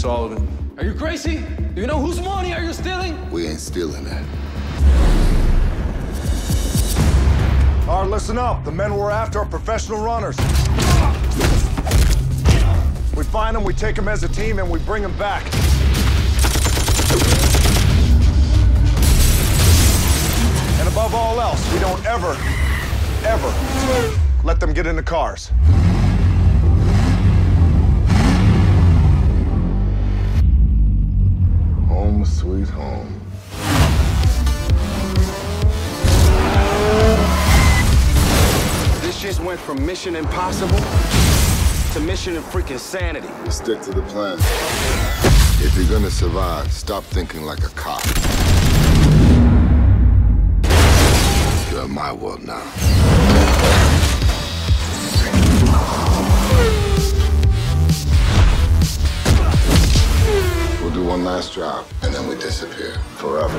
What's all of it? Are you crazy? Do you know whose money are you stealing? We ain't stealing that. All right, listen up. The men we're after are professional runners. We find them, we take them as a team, and we bring them back. And above all else, we don't ever, ever let them get into cars. Home sweet home. This just went from Mission Impossible to Mission and freaking Sanity. Stick to the plan. If you're gonna survive, stop thinking like a cop. You're in my world now. one last drop, and then we disappear forever.